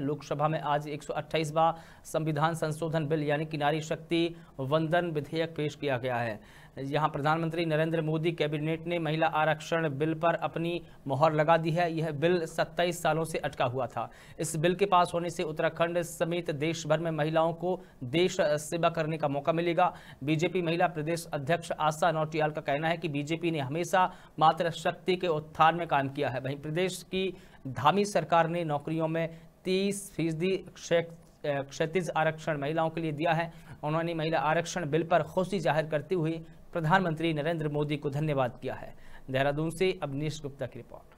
लोकसभा में आज 128वां संविधान संशोधन बिल यानी कि नारी शक्ति वंदन विधेयक पेश किया गया है। यहाँ प्रधानमंत्री नरेंद्र मोदी कैबिनेट ने महिला आरक्षण बिल पर अपनी मोहर लगा दी है। यह बिल 27 सालों से अटका हुआ था। इस बिल के पास होने से उत्तराखंड समेत देश भर में महिलाओं को देश सेवा करने का मौका मिलेगा। बीजेपी महिला प्रदेश अध्यक्ष आशा नौटियाल का कहना है कि बीजेपी ने हमेशा मात्र शक्ति के उत्थान में काम किया है। वहीं प्रदेश की धामी सरकार ने नौकरियों में तीस फ़ीसदी क्षतिज आरक्षण महिलाओं के लिए दिया है। उन्होंने महिला आरक्षण बिल पर खुशी ज़ाहिर करते हुए प्रधानमंत्री नरेंद्र मोदी को धन्यवाद किया है। देहरादून से अवनीश गुप्ता की रिपोर्ट।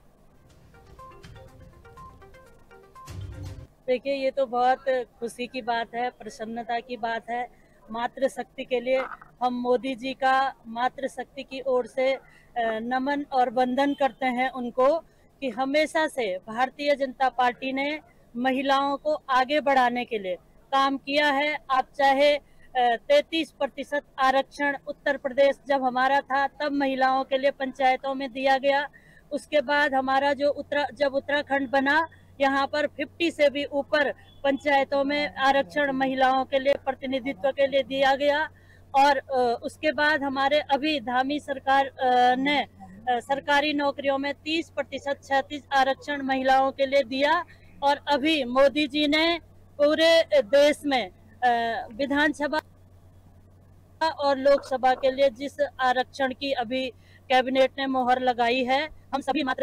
देखिए, ये तो बहुत खुशी की बात है, प्रसन्नता की बात है। मातृशक्ति के लिए हम मोदी जी का मातृशक्ति की ओर से नमन और वंदन करते हैं उनको कि हमेशा से भारतीय जनता पार्टी ने महिलाओं को आगे बढ़ाने के लिए काम किया है। आप चाहे तैतीस प्रतिशत आरक्षण उत्तर प्रदेश जब हमारा था, तब महिलाओं के लिए पंचायतों में दिया गया। उसके बाद हमारा जो उत्तरा, जब उत्तराखंड बना, यहाँ पर 50 से भी ऊपर पंचायतों में आरक्षण महिलाओं के लिए, प्रतिनिधित्व के लिए दिया गया। और उसके बाद हमारे अभी धामी सरकार ने सरकारी नौकरियों में 30 प्रतिशत, छत्तीस आरक्षण महिलाओं के लिए दिया। और अभी मोदी जी ने पूरे देश में विधानसभा और लोकसभा के लिए जिस आरक्षण की अभी कैबिनेट ने मोहर लगाई है, हम सभी मात्र